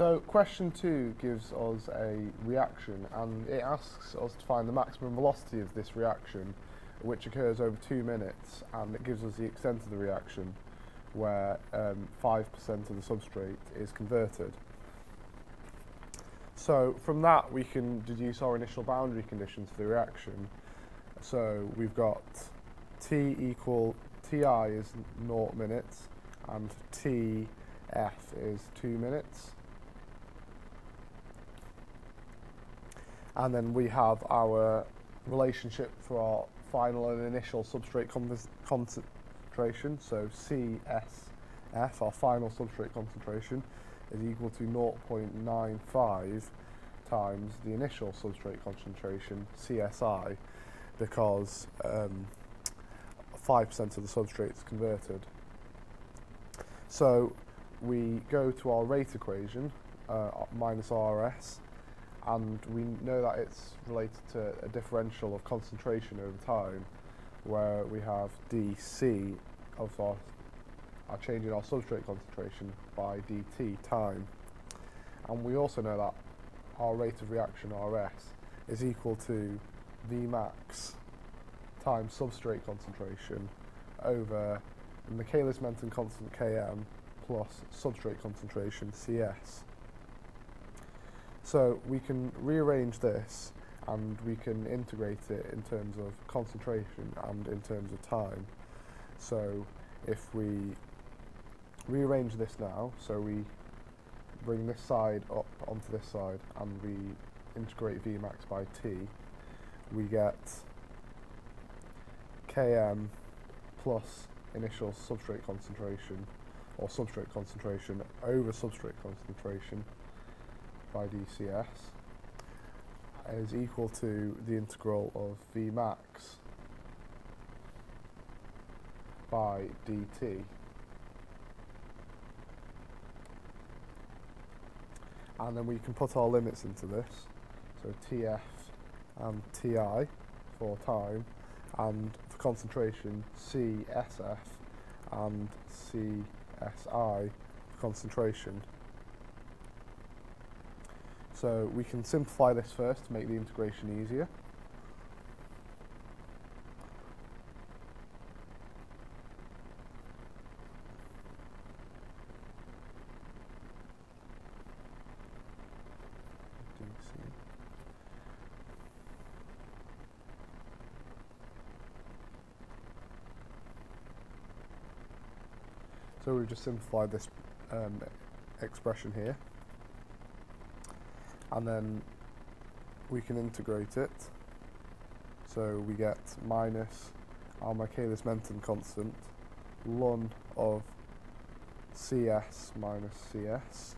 So question two gives us a reaction and it asks us to find the maximum velocity of this reaction which occurs over two minutes and it gives us the extent of the reaction where 5% um, of the substrate is converted. So from that we can deduce our initial boundary conditions for the reaction. So we've got T equal, Ti is 0 minutes and Tf is 2 minutes. And then we have our relationship for our final and initial substrate concentration. So CSF, our final substrate concentration, is equal to 0.95 times the initial substrate concentration, CSI, because 5% um, of the substrate is converted. So we go to our rate equation, uh, minus RS, and we know that it's related to a differential of concentration over time where we have dc of our, our change in our substrate concentration by dt time and we also know that our rate of reaction rs is equal to Vmax times substrate concentration over Michaelis-Menten constant Km plus substrate concentration Cs. So we can rearrange this and we can integrate it in terms of concentration and in terms of time. So if we rearrange this now, so we bring this side up onto this side and we integrate Vmax by T, we get Km plus initial substrate concentration or substrate concentration over substrate concentration by dcs is equal to the integral of V max by dt. And then we can put our limits into this. So Tf and Ti for time and for concentration CSF and CSI for concentration. So we can simplify this first to make the integration easier. So we've just simplified this um, expression here and then we can integrate it. So we get minus our Michaelis-Menten constant ln of CS minus CS.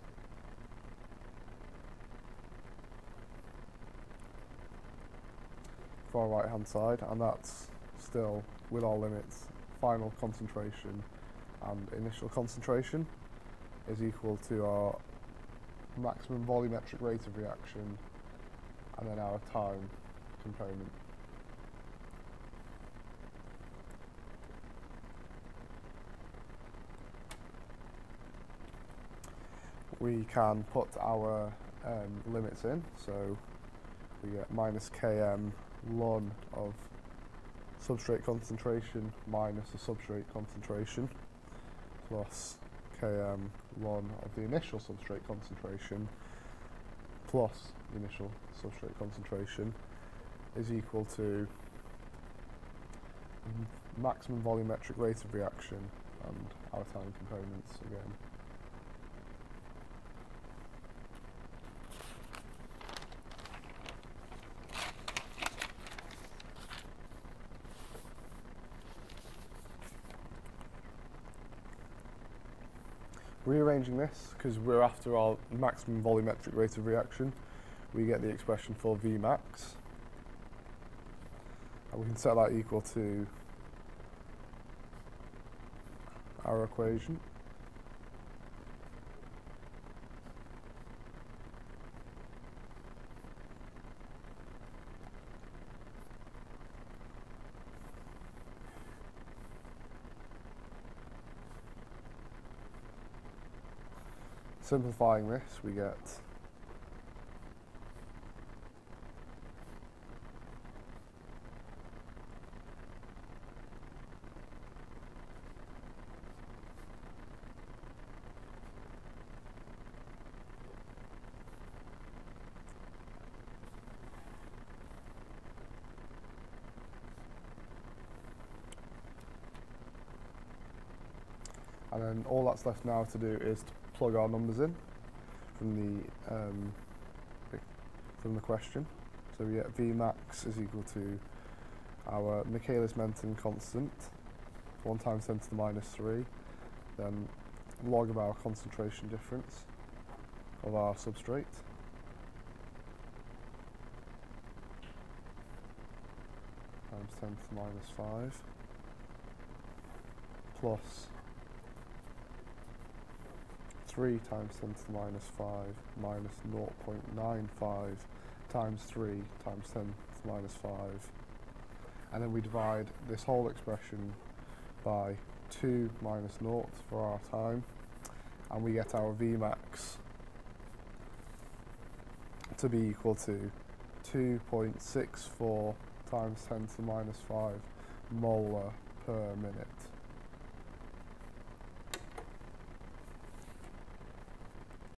For our right hand side and that's still with our limits. Final concentration and initial concentration is equal to our maximum volumetric rate of reaction, and then our time component. We can put our um, limits in, so we get minus km ln of substrate concentration minus the substrate concentration plus km ln of the initial substrate concentration plus initial substrate concentration is equal to maximum volumetric rate of reaction and our time components again. Rearranging this, because we're after our maximum volumetric rate of reaction, we get the expression for Vmax. And we can set that equal to our equation. Simplifying this, we get and then all that's left now to do is to plug our numbers in from the um, from the question. So we get Vmax is equal to our Michaelis-Menten constant, 1 times 10 to the minus 3, then log of our concentration difference of our substrate, times 10 to the minus 5, plus 3 times 10 to the minus 5 minus 0.95 times 3 times 10 to the minus 5 and then we divide this whole expression by 2 minus 0 for our time and we get our Vmax to be equal to 2.64 times 10 to the minus 5 molar per minute.